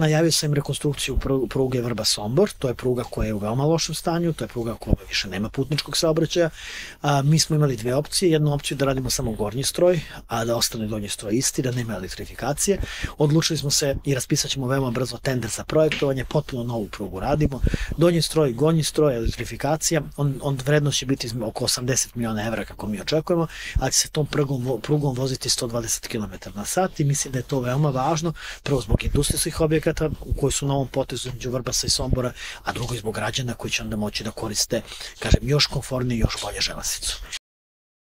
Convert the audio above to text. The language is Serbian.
Najavio sam rekonstrukciju pruge Vrba-Sombor, to je pruga koja je u veoma lošem stanju, to je pruga koja više nema putničkog saobraćaja. A, mi smo imali dve opcije, jednu opciju da radimo samo gornji stroj, a da ostane donji stroj isti, da nema elektrifikacije. Odlučili smo se i raspisat ćemo veoma brzo tender za projektovanje, potpuno novu prugu radimo. Donji stroj, gornji stroj, elektrifikacija, on, on vrednost će biti oko 80 miliona evra kako mi očekujemo, ali će se tom prugom, prugom voziti 120 km na sat i mislim da je to veoma važno, prvo zbog industrijskih objekata, objekata koji su na ovom potezu među Vrbasa i Sombora, a drugo i zbog građana koji će onda moći da koriste, kažem, još konfornije i još bolje železnicu.